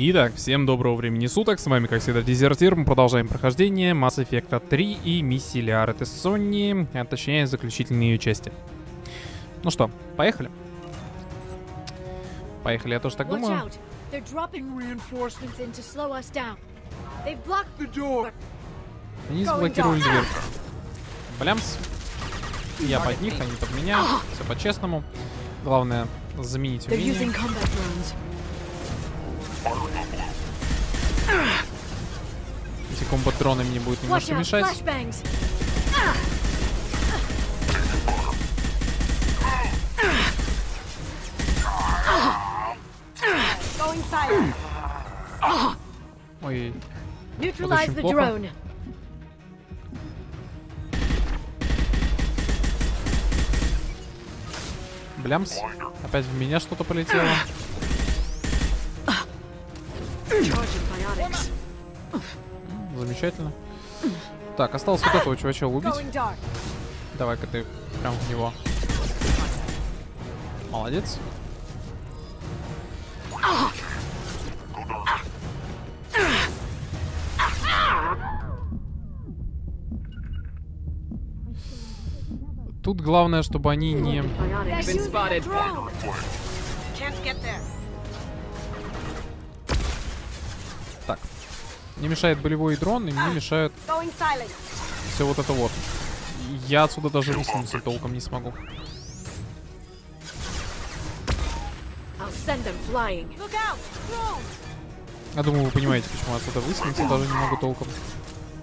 Итак, всем доброго времени суток, с вами как всегда Дезертир, мы продолжаем прохождение Mass Effect 3 и миссии Лиары Тессонни, а точнее заключительные ее части. Ну что, поехали? Поехали, я тоже так думаю. Они заблокировали дверь. Блямс. Я под них, они под меня, все по-честному. Главное, заменить умение. Эти комбат-дроны мне будут немножко мешать. Ой, Neutralize очень плохо. блямс. Опять в меня что-то полетело. Замечательно. Так, осталось вот этого чувача убить. Давай-ка ты прям в него. Молодец. Тут главное, чтобы они не... Не мешает болевой дрон, и мне мешает все вот это вот. Я отсюда даже высунуться толком не смогу. Я думаю, вы понимаете, почему я отсюда высунуться даже не могу толком.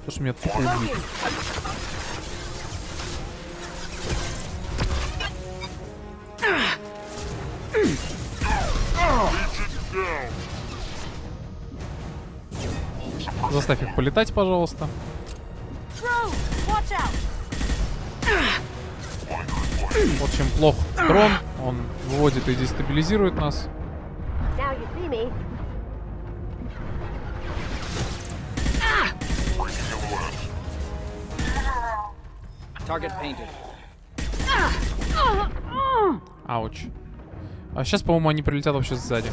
Потому что меня тупо убьют. Заставь их полетать, пожалуйста. Вот чем плох дрон. Он выводит и дестабилизирует нас. Ауч. А сейчас, по-моему, они прилетят вообще сзади.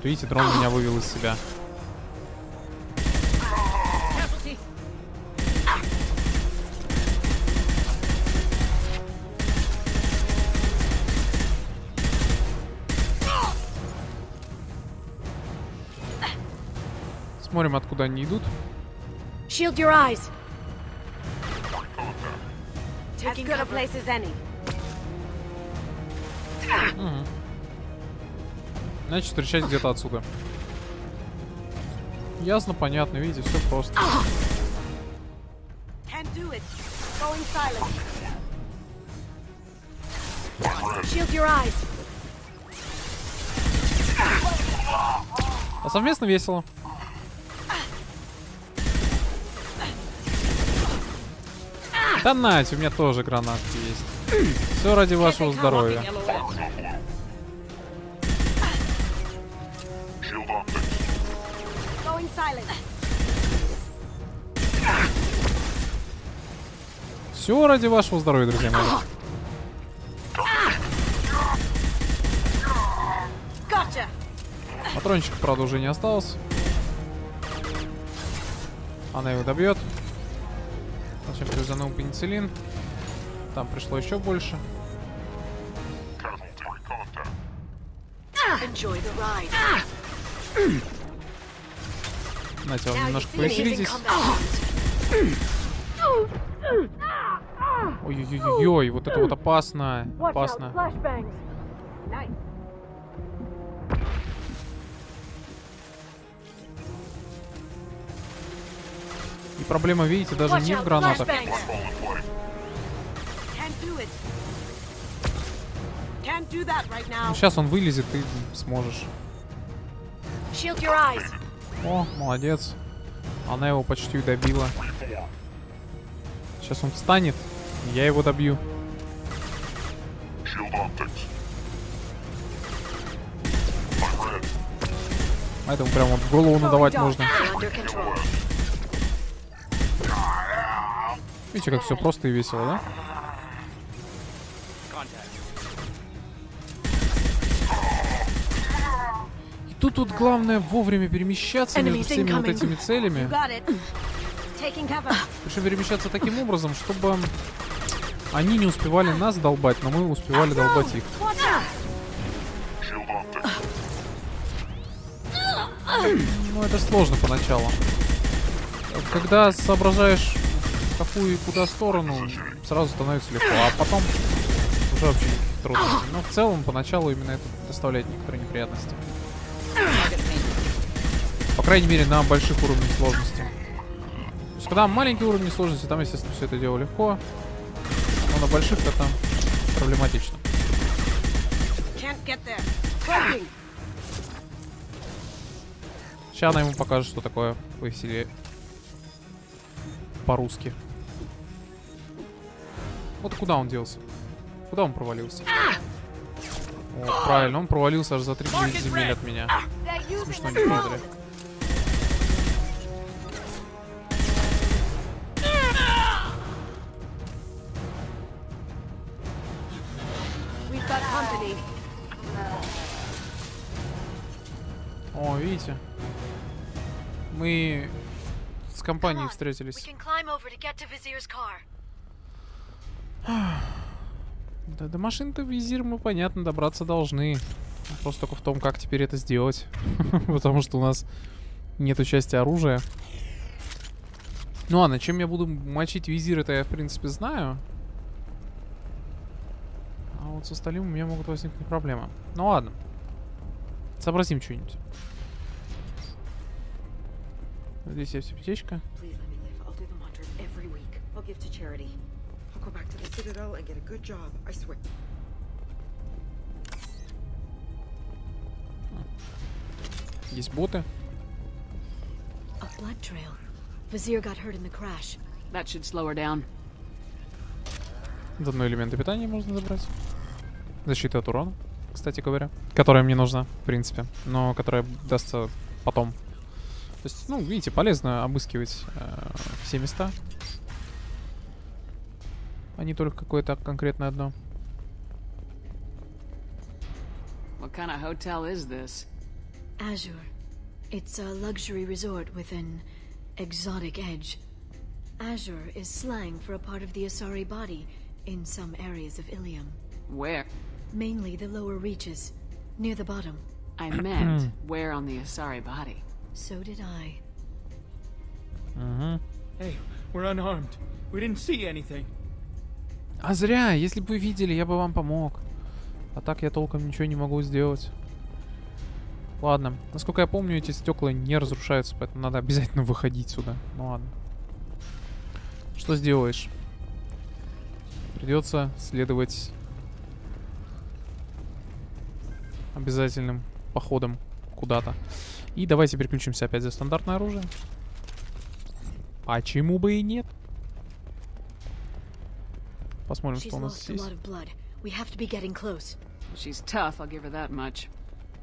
Вот видите, дрон меня вывел из себя. Смотрим, откуда они идут. Shield your eyes. As Taking good a cover. place as any. Значит, встречать где-то отсюда. Ясно, понятно, видите, все просто. А совместно весело. Да нате, у меня тоже гранатки есть. Все ради вашего здоровья. Все ради вашего здоровья, друзья мои. Gotcha. Патрончика, правда, уже не осталось. Она его добьет. Зачем плюзанул пенициллин? Там пришло еще больше. Enjoy the ride. Знаете, you немножко повеселитесь. drones. Ой-ой-ой, вот это вот опасно. Опасно. И проблема, видите, даже не в гранатах. Ну, сейчас он вылезет, ты сможешь. Shield your eyes. О, молодец. Она его почти добила. Сейчас он встанет, я его добью. А этому прям вот в голову надавать можно. Видите, как все просто и весело, да? Тут главное вовремя перемещаться между всеми вот этими целями. Причем перемещаться таким образом, чтобы они не успевали нас долбать, но мы успевали долбать их. Ну, это сложно поначалу. Когда соображаешь, в какую и куда сторону, сразу становится легко, а потом уже вообще никаких трудностей. Но в целом, поначалу именно это доставляет некоторые неприятности. По крайней мере, на больших уровнях сложности. То есть, когда маленькие уровни сложности, там, естественно, все это дело легко. Но на больших это проблематично. Get there. Cloaking. Сейчас она ему покажет, что такое повеселее. По-русски. Вот куда он делся? Куда он провалился? О, правильно, он провалился аж за 3 земель от меня. Смешно, не правда ли? О, видите? Мы с компанией встретились. Да, до машин-то визир мы, понятно, добраться должны. Вопрос только в том, как теперь это сделать. Потому что у нас нету части оружия. Ну ладно, чем я буду мочить визир, это я, в принципе, знаю. А вот с остальным у меня могут возникнуть проблемы. Ну ладно. Сообразим что-нибудь. Здесь есть аптечка. Please go back to the Citadel and get a good job. I swear. Есть боты. A blood trail. Vizier got hurt in the crash. That should slow her down. Заодно элементы питания можно забрать. Защита от урона, кстати говоря. Которая мне нужна, в принципе. Но которая дастся потом. То есть, ну, видите, полезно обыскивать э, все места. А не только какое-то конкретное одно. What kind of hotel is this? Azure. It's a luxury resort with an exotic edge. Azure is slang for a part of the Asari body in some areas of Ilium. Where? Mainly the lower reaches, near the bottom. I meant where on the Asari body. So did I. Hey, we're unarmed. We didn't see anything. А зря, если бы вы видели, я бы вам помог. А так я толком ничего не могу сделать. Ладно, насколько я помню, эти стекла не разрушаются, поэтому надо обязательно выходить сюда. Ну ладно. Что сделаешь? Придется следовать обязательным походом куда-то. И давайте переключимся опять за стандартное оружие. Почему бы и нет? Посмотрим, She's что у нас lost a здесь. lot of blood. We have to be getting close. She's tough, I'll give her that much.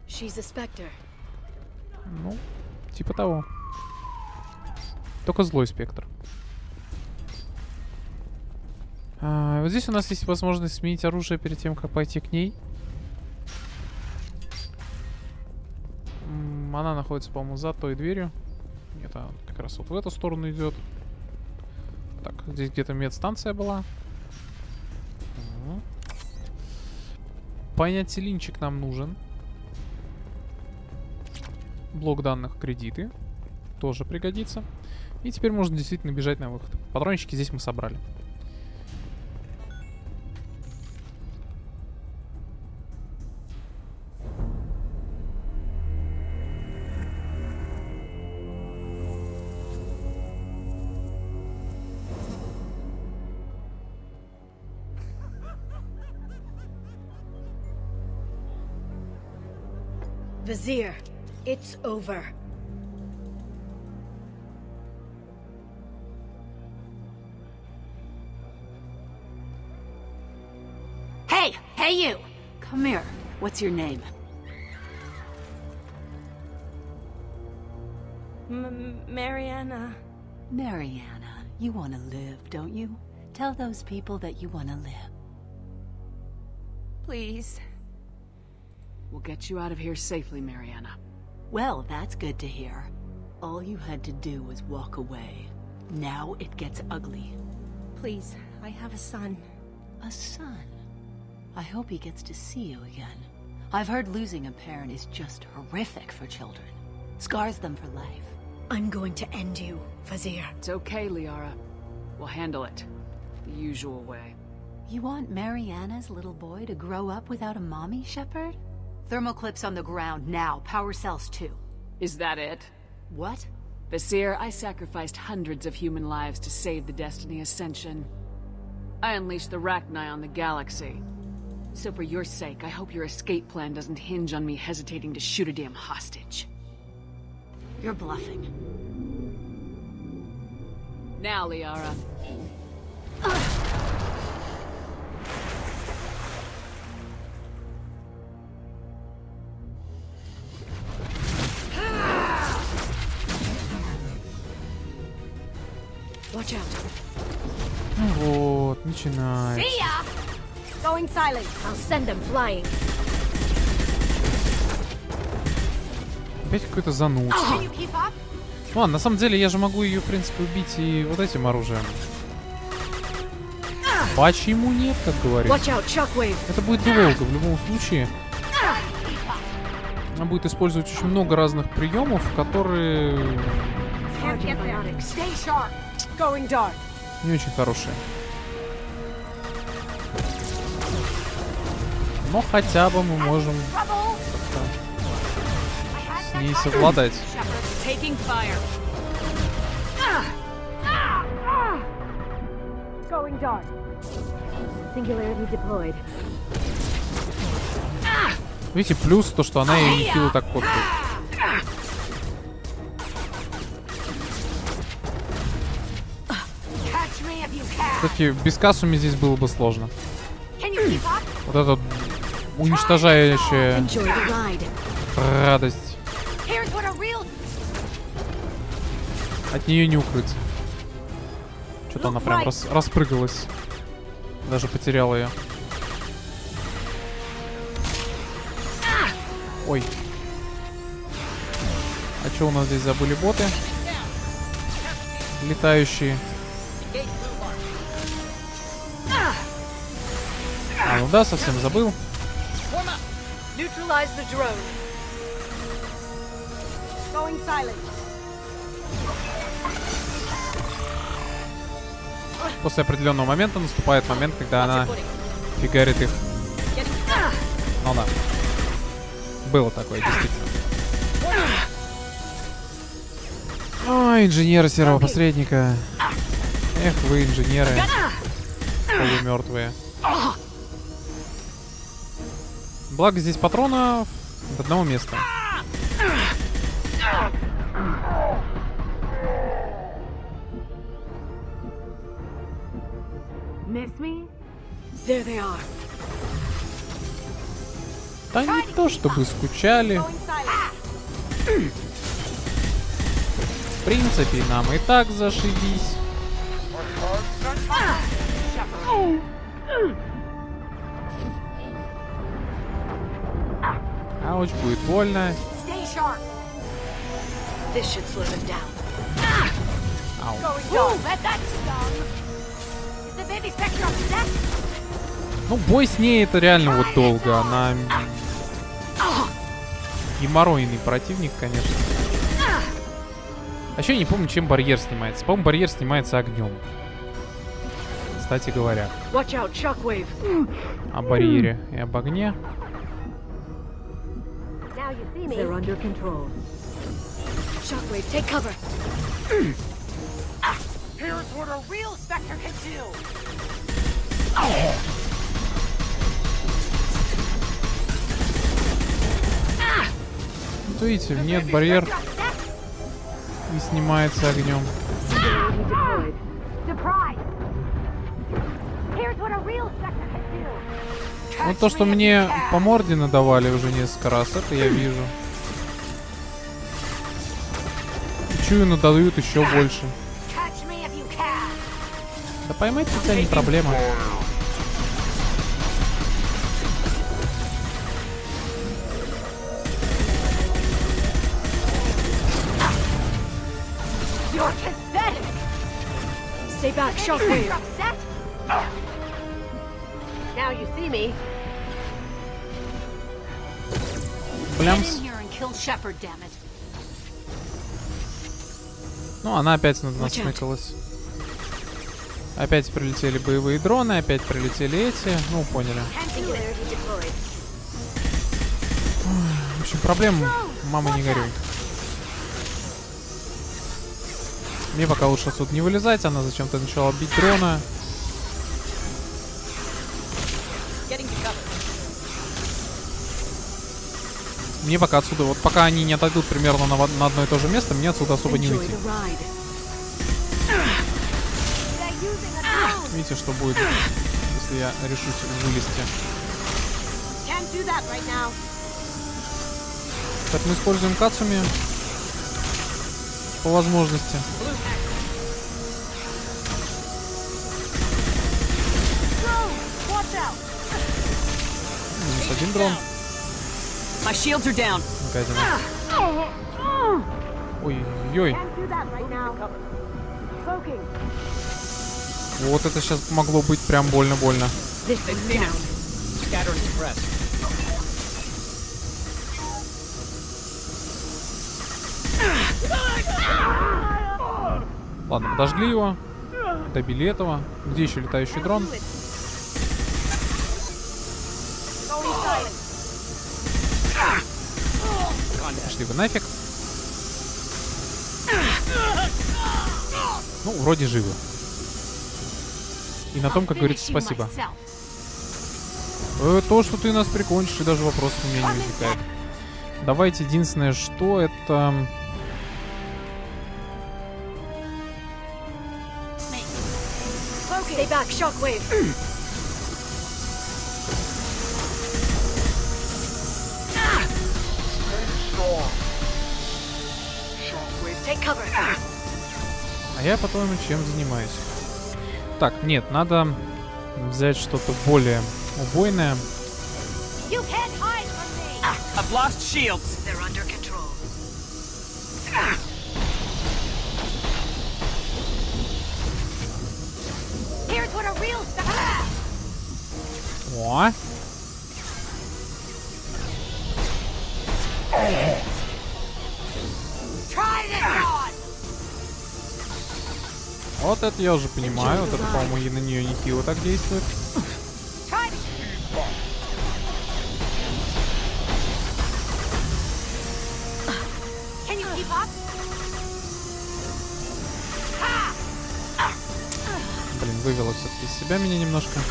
She's a specter. Ну, типа того. Только злой спектр. А, вот здесь у нас есть возможность сменить оружие перед тем, как пойти к ней. М, Она находится, по-моему, за той дверью. Нет, она как раз вот в эту сторону идет. Так, здесь где-то медстанция была. Понять линчик нам нужен. Блок данных кредиты. Тоже пригодится. И теперь можно действительно бежать на выход. Патрончики здесь мы собрали. Vizier, it's over. Hey, hey you. Come here. What's your name? M- Mariana. Mariana, you want to live, don't you? Tell those people that you want to live. Please. We'll get you out of here safely, Mariana. Well, that's good to hear. All you had to do was walk away. Now it gets ugly. Please. I have a son. A son. I hope he gets to see you again. I've heard losing a parent is just horrific for children. Scars them for life. I'm going to end you, Fazir. It's okay, Liara. We'll handle it. The usual way. You want Mariana's little boy to grow up without a mommy, Shepard? Thermal clips on the ground now. Power cells too. Is that it? What? Basir, I sacrificed hundreds of human lives to save the Destiny Ascension. I unleashed the Rachni on the galaxy. So for your sake, I hope your escape plan doesn't hinge on me hesitating to shoot a damn hostage. You're bluffing. Now, Liara. Вот, начинает. See ya! Going silent. I'll send them flying. Опять какой-то зануд. Ладно, на самом деле я же могу ее, в принципе, убить и вот этим оружием. Почему нет, как говорится? Это будет долго, в любом случае. Она будет использовать очень много разных приемов, которые не очень хорошие. Но хотя бы мы можем с ней совладать. Shepard, taking fire. Going dark. Singularity deployed. Видите, плюс то, что она ее не хило так can. Кстати, без Касуми здесь было бы сложно. Вот эта уничтожающая радость. От нее не укрыться. Что-то она прям рас- распрыгалась. Даже потеряла ее. Ой. А что у нас здесь забыли боты? Летающие. А, ну да, совсем забыл. Neutralize the drone. Going silent. После определенного момента наступает момент, когда она фигарит их. Ну да. Было такое, действительно. Ой, инженеры серого посредника. Эх, вы инженеры. Полумертвые. Благо здесь патронов одного места. Да не то, чтобы скучали. В принципе, нам и так зашибись. Baby spectre upset? Ну, бой с ней это реально вот долго. Она... Геморройный противник, конечно. А еще я не помню, чем барьер снимается. По-моему, барьер снимается огнем. Кстати говоря, out, о барьере и об огне. Now you see me. They're under control. Shockwave, take cover. Here's what a real spectre can do. Вот видите, нет барьер Upset? и снимается огнем. Singularity deployed. Surprise. Here's what a real spectre can do. Ну то, что мне по морде надавали уже несколько раз, это я вижу. Чую, надают еще больше. Да поймать тебя не проблема. Stay back, shockwave. Now you see me. It. Ну, она опять над нас смыкалась. Опять прилетели боевые дроны, опять прилетели эти. Ну, поняли. В общем, проблем, мама, не горюй. Мне пока лучше отсюда не вылезать, она зачем-то начала бить дрона. Мне пока отсюда, вот пока они не отойдут примерно на, на одно и то же место, мне отсюда особо не уйти. Видите, что будет, если я решусь вылезти. Так, мы используем Кацуми по возможности. Минус один дрон. My shields are down. Ой-ой-ой. Вот это сейчас могло быть прям больно-больно. Ладно, подожгли его. Добили этого. Где еще летающий дрон? Вы нафиг. Ну, вроде живы. И на том, как говорится, спасибо. Э, то, что ты нас прикончишь, и даже вопросов у меня не возникает. Давайте единственное, что это... Stay back, shockwave. Я, по-твоему, чем занимаюсь? Так, нет, надо взять что-то более убойное. You Вот это я уже понимаю. Вот это, по-моему, и на нее нехило так действует. Блин, вывело все-таки из себя меня немножко.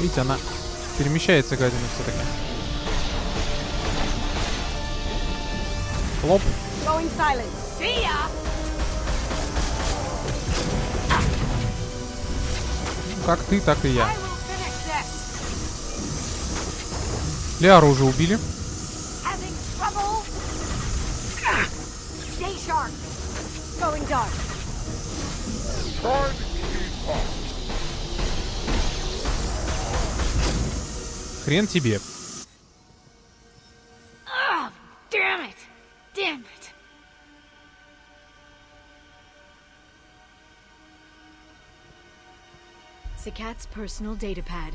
Видите, она перемещается, гадина, все-таки. Ya. Как ты, так и я. Лиару уже убили. Stay sharp. Going dark. Хрен тебе. Oh, damn it! Damn it! Sakat's personal datapad.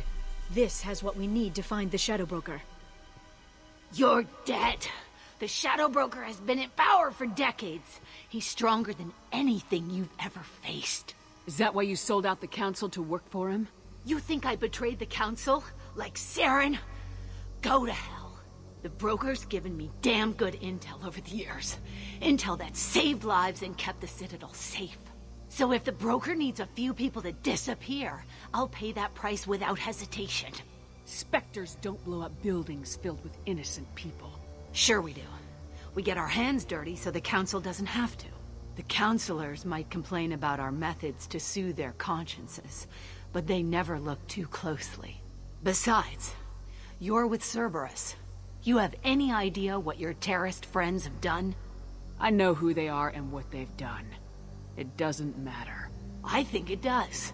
This has what we need to find the Shadow Broker. You're dead. The Shadow Broker has been in power for decades. He's stronger than anything you've ever faced. Is that why you sold out the council to work for him? You think I betrayed the Council? Like Saren? Go to hell. The Broker's given me damn good intel over the years. Intel that saved lives and kept the Citadel safe. So if the Broker needs a few people to disappear, I'll pay that price without hesitation. Spectres don't blow up buildings filled with innocent people. Sure we do. We get our hands dirty so the Council doesn't have to. The Councilors might complain about our methods to soothe their consciences, but they never look too closely. Besides, you're with Cerberus. You have any idea what your terrorist friends have done? I know who they are and what they've done. It doesn't matter. I think it does.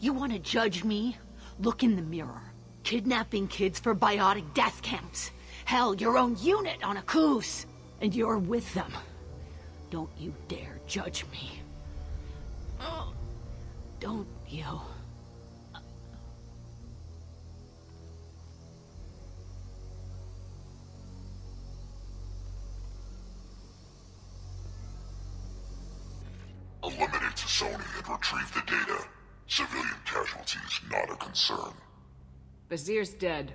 You want to judge me? Look in the mirror. kidnapping kids for biotic death camps. Hell, your own unit on a coos. And you're with them. Don't you dare judge me. Oh, Don't you? Sony and retrieve the data. Civilian casualties not a concern. Vazir's dead.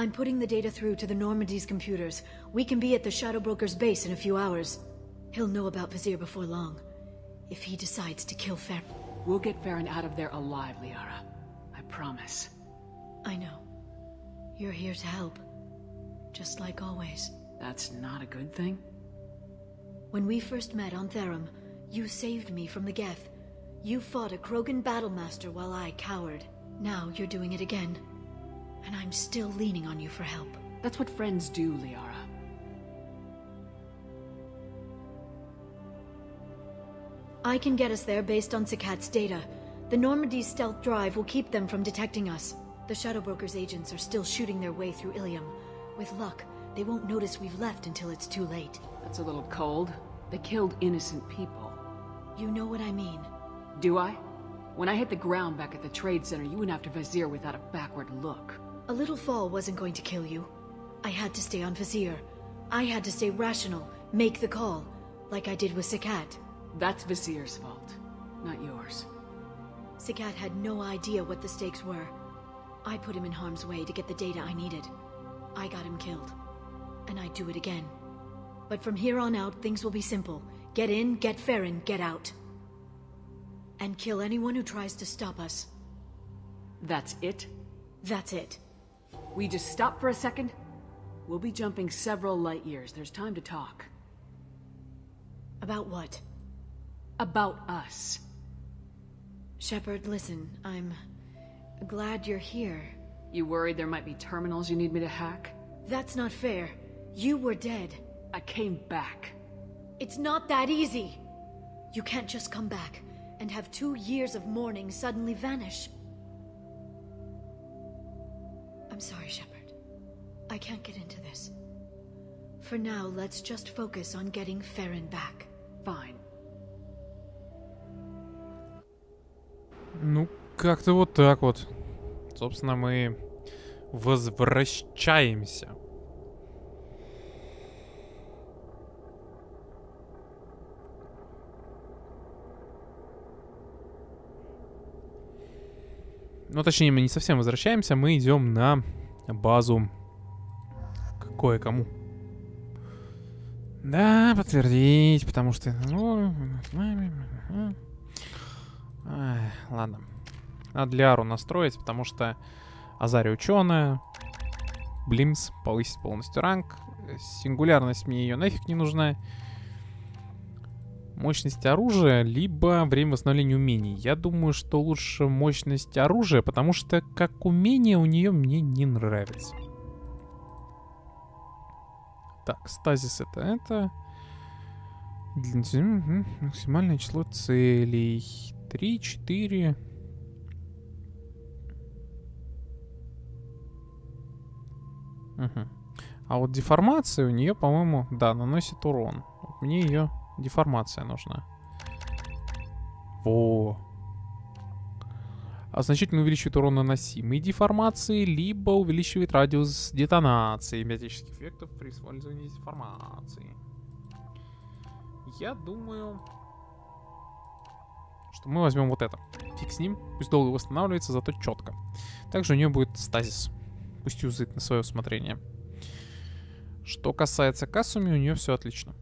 I'm putting the data through to the Normandy's computers. We can be at the Shadow Broker's base in a few hours. He'll know about Vizier before long. If he decides to kill Fer... We'll get Farron out of there alive, Liara. I promise. I know. You're here to help. Just like always. That's not a good thing? When we first met on Therum, you saved me from the Geth. You fought a Krogan battlemaster while I cowered. Now you're doing it again. And I'm still leaning on you for help. That's what friends do, Liara. I can get us there based on Sakat's data. The Normandy's stealth drive will keep them from detecting us. The Shadow Broker's agents are still shooting their way through Ilium. With luck, they won't notice we've left until it's too late. That's a little cold. They killed innocent people. You know what I mean. Do I? When I hit the ground back at the Trade Center, you went after Vizier without a backward look. A little fall wasn't going to kill you. I had to stay on Vizier. I had to stay rational, make the call, like I did with Sakat. That's Vizier's fault, not yours. Sakat had no idea what the stakes were. I put him in harm's way to get the data I needed. I got him killed. And I'd do it again. But from here on out, things will be simple. Get in, get Farron, get out. And kill anyone who tries to stop us. That's it? That's it. We just stop for a second? We'll be jumping several light years. There's time to talk. About what? About us. Shepard, listen, I'm glad you're here. You worried there might be terminals you need me to hack? That's not fair. You were dead. I came back. It's not that easy. You can't just come back and have two years of mourning suddenly vanish. I'm sorry, Shepard. I can't get into this. For now, let's just focus on getting Farron back. Fine. Ну, как-то вот так вот. Собственно, мы возвращаемся. Ну, точнее, мы не совсем возвращаемся, мы идем на базу кое-кому. Да, подтвердить, потому что... Ну, ладно. Надо Лиару настроить, потому что Азария ученая. Блимс повысить полностью ранг. Сингулярность мне ее нафиг не нужна. Мощность оружия, либо время восстановления умений. Я думаю, что лучше мощность оружия, потому что как умение у нее мне не нравится. Так, стазис это это. Максимальное число целей. 3, 4. Угу. А вот деформация у нее, по-моему, да, наносит урон. Мне ее деформация нужна. Во. А значительно увеличивает урон наносимой деформации, либо увеличивает радиус детонации биотических эффектов при использовании деформации. Я думаю, что мы возьмем вот это. Фиг с ним. Пусть долго восстанавливается, зато четко. Также у нее будет стазис. Пусть юзает на свое усмотрение. Что касается Касуми, у нее все отлично.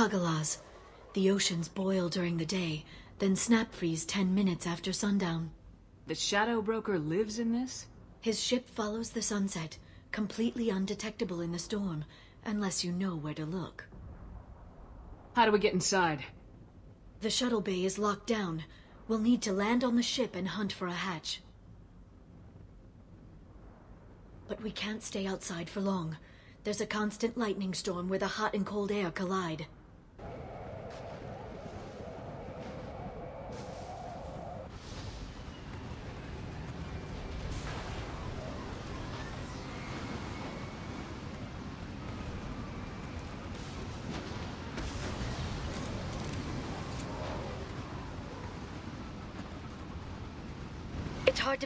Hagalaz. The oceans boil during the day, then snap freeze 10 minutes after sundown. The Shadow Broker lives in this? His ship follows the sunset, completely undetectable in the storm, unless you know where to look. How do we get inside? The shuttle bay is locked down. We'll need to land on the ship and hunt for a hatch. But we can't stay outside for long. There's a constant lightning storm where the hot and cold air collide.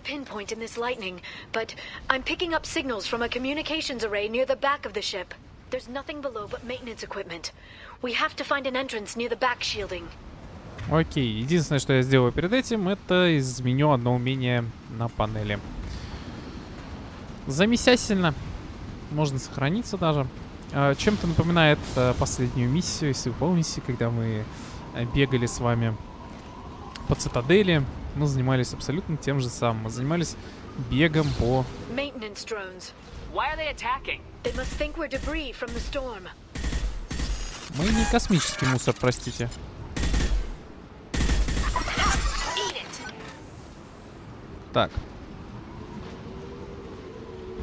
Pinpoint in this lightning, but I'm picking up signals from a communications array near the back of the ship. There's nothing below but maintenance equipment. We have to find an entrance near the back shielding. Окей, единственное, что я сделаю перед этим, это изменю одно умение на панели. Замесясельно. Можно сохраниться даже. А, Чем-то напоминает а, последнюю миссию, если вы помните, когда мы а, бегали с вами по цитадели. Мы занимались абсолютно тем же самым. Мы занимались бегом по... Мы не космический мусор, простите. Так.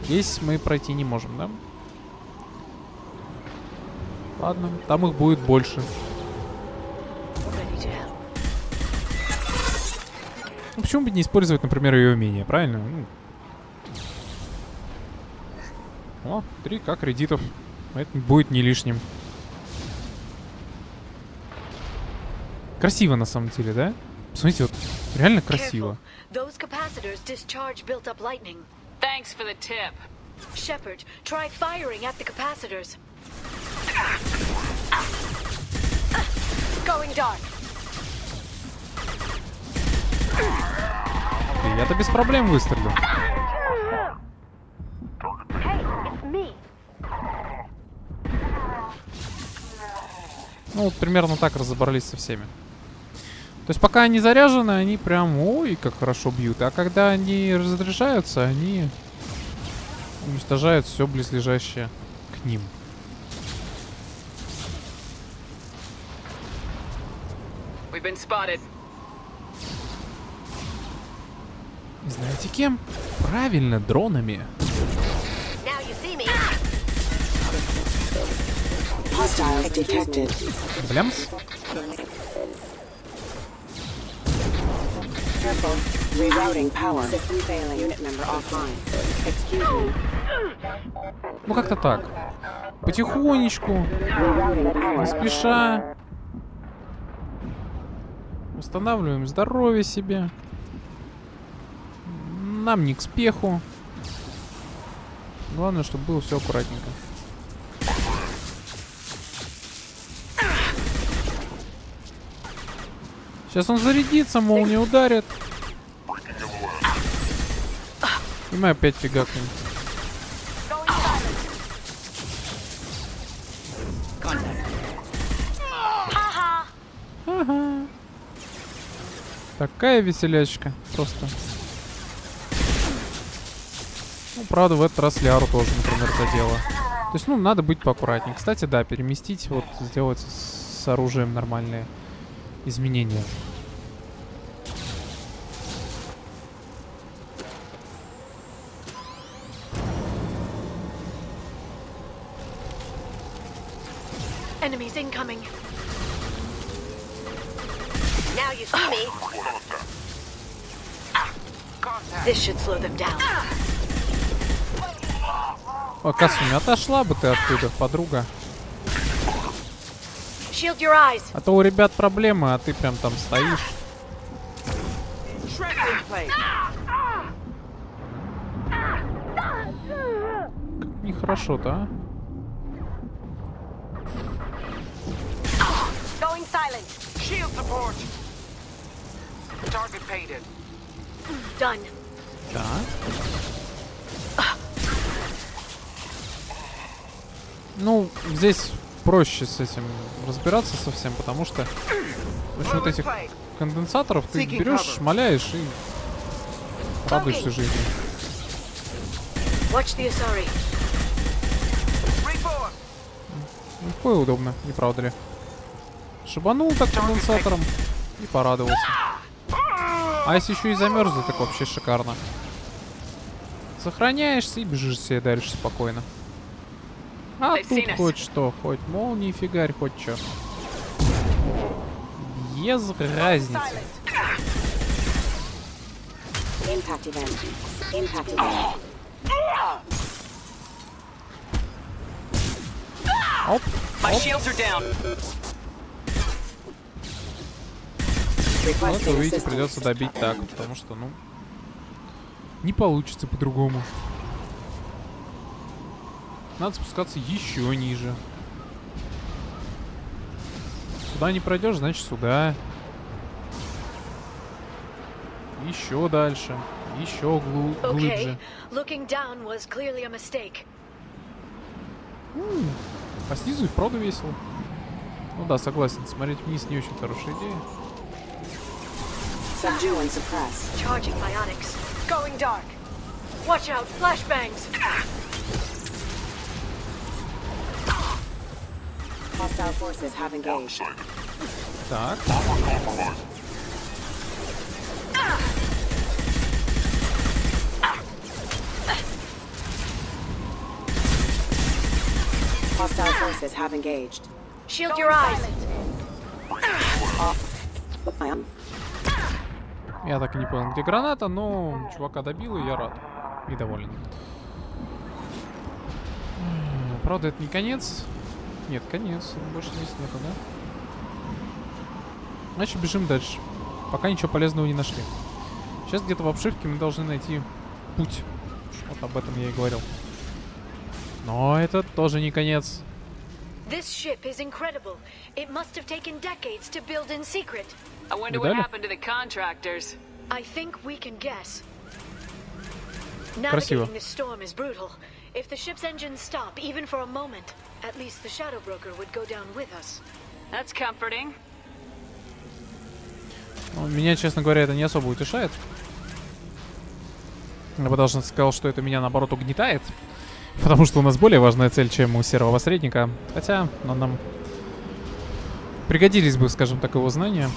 Здесь мы пройти не можем, да? Ладно, там их будет больше. Ready to help. Ну, почему бы не использовать, например, ее умение, правильно? Ну. О, 3к кредитов. Это будет не лишним. Красиво на самом деле, да? Посмотрите, вот реально красиво. Careful. Those capacitors discharge built up lightning. Thanks for the tip. Shepard, try firing at the capacitors. Going dark. Я-то без проблем выстрелю. Ну, вот примерно так разобрались со всеми. То есть пока они заряжены, они прям, ой, как хорошо бьют. А когда они разряжаются, они уничтожают все близлежащее к ним. We've been spotted. Знаете кем? Правильно, дронами. Блямс. Ну как-то так. Потихонечку, не спеша. Устанавливаем здоровье себе. Нам не к спеху. Главное, чтобы было все аккуратненько. Сейчас он зарядится, молния ударит. И мы опять фигакнем. Такая веселячка. Просто. Ну, правда, в этот раз Лиару тоже, например, задела. То есть, ну, надо быть поаккуратнее. Кстати, да, переместить, вот, сделать с оружием нормальные изменения. Enemies incoming. Now you see me. This should slow them down. О, Касуми, отошла бы ты оттуда, подруга. Shield your eyes. А то у ребят проблемы, а ты прям там стоишь. Как нехорошо-то, а? Going silent. Shield support. Target painted. Done. Так. Ну, здесь проще с этим разбираться совсем, потому что очень вот этих конденсаторов ты берешь, шмаляешь и радуешься жизни. Легко ну, и удобно, не правда ли? Шибанул так конденсатором и порадовался. А если еще и замерзла, так вообще шикарно. Сохраняешься и бежишь себе дальше спокойно. А тут хоть что, хоть молнии фигарь, хоть что. Без разницы. Impact event. Impact event. Оп, My shields are down. ну это, видите, придется добить так, потому что, ну, не получится по-другому. Надо спускаться еще ниже. Сюда не пройдешь, значит сюда. Еще дальше. Еще глу- глубже. looking down was clearly a mistake. А снизу и вправду весело. Ну да, согласен, смотреть вниз не очень хорошая идея. Subdue and suppress. Charging biotics. Going dark. Watch out, flashbangs! Так, Hostile forces have engaged. Shield your eyes! Я так и не понял, где граната, но чувака добил, и я рад. И доволен. М, Правда, это не конец. Нет, конец. Больше здесь нету, да? Значит, бежим дальше. Пока ничего полезного не нашли. Сейчас где-то в обшивке мы должны найти путь. Вот об этом я и говорил. Но это тоже не конец. This ship is incredible. It must have taken decades to build in secret. I wonder what happened to the contractors. I think we can guess. Красиво. Navigating this storm is brutal. If the ship's engines stop, even for a moment, at least the Shadow Broker would go down with us. That's comforting. Ну, меня, честно говоря, это не особо утешает. Я бы даже сказал, что это меня, наоборот, угнетает. Потому что у нас более важная цель, чем у серого посредника. Хотя, но нам пригодились бы, скажем так, его знания.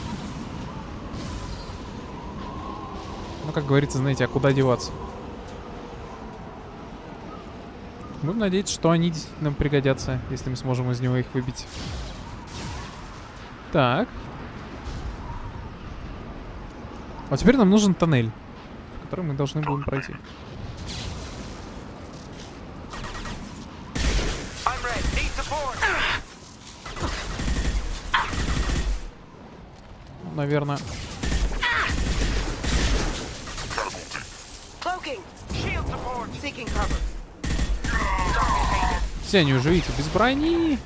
Ну, как говорится, знаете, а куда деваться? Будем надеяться, что они действительно пригодятся, если мы сможем из него их выбить. Так. А теперь нам нужен тоннель, в который мы должны будем пройти. Наверное. Cloaking. Shield support. Seeking cover. Все они уже, видите, без брони.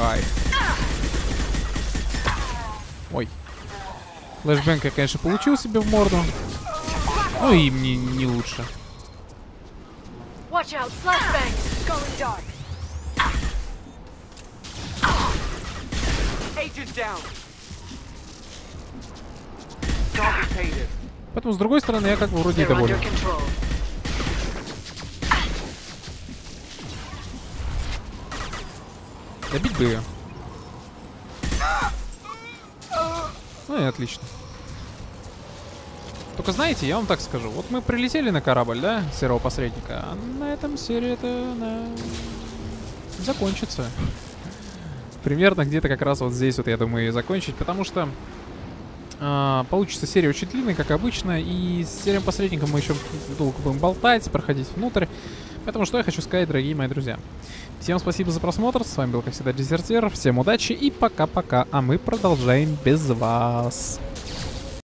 Ай. Ой. Флэшбэнк я, конечно, получил себе в морду. Ну и мне не лучше. Поэтому, с другой стороны, я как бы вроде доволен. Добить бы ее. Ну и отлично. Только знаете, я вам так скажу. Вот мы прилетели на корабль, да, серого посредника, а на этом серия это она закончится. Примерно где-то как раз вот здесь вот я думаю и закончить, потому что а, получится серия очень длинная, как обычно, и с серием посредником мы еще долго будем болтать, проходить внутрь. Поэтому что я хочу сказать, дорогие мои друзья. Всем спасибо за просмотр, с вами был, как всегда, Дезертир, всем удачи и пока-пока, а мы продолжаем без вас.